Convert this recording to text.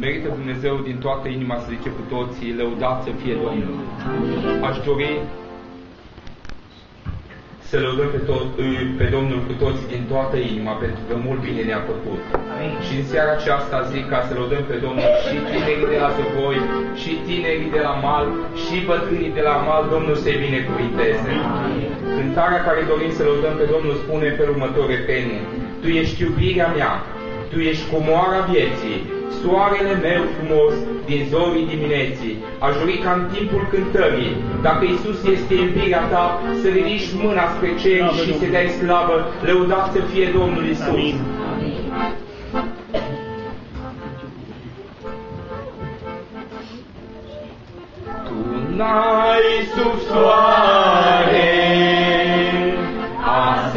Merită Dumnezeu din toată inima să zice cu toții, lăudați să fie Domnul. Aș dori să lăudăm pe, tot, pe Domnul cu toții din toată inima, pentru că mult bine ne-a făcut. Amin. Și în seara aceasta zic ca să lăudăm pe Domnul și tinerii de la Zăvoi, și tinerii de la Mal, și bătrânii de la Mal, Domnul să-i binecuvinteze. Cântarea care dorim să lăudăm pe Domnul spune pe următor refrene. Tu ești iubirea mea, Tu ești comoara vieții, soarele meu frumos din zorii dimineții. Aș dori ca în timpul cântării, dacă Isus este iubirea ta, să ridici mâna spre cer și să dai slavă, lăudat să fie Domnul Isus. Amin. Tu n-ai sub soare, a